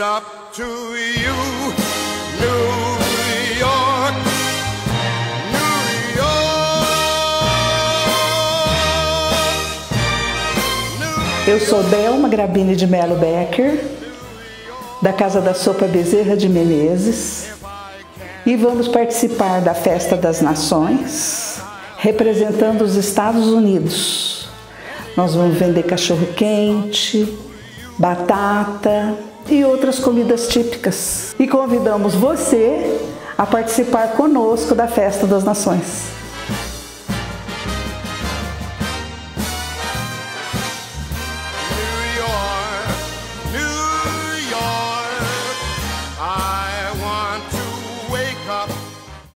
up to you, New York, New York. Eu sou Delma Grabini de Melo Becker, da Casa da Sopa Bezerra de Menezes, e vamos participar da Festa das Nações, representando os Estados Unidos. Nós vamos vender cachorro quente, batata e outras comidas típicas. E convidamos você a participar conosco da Festa das Nações.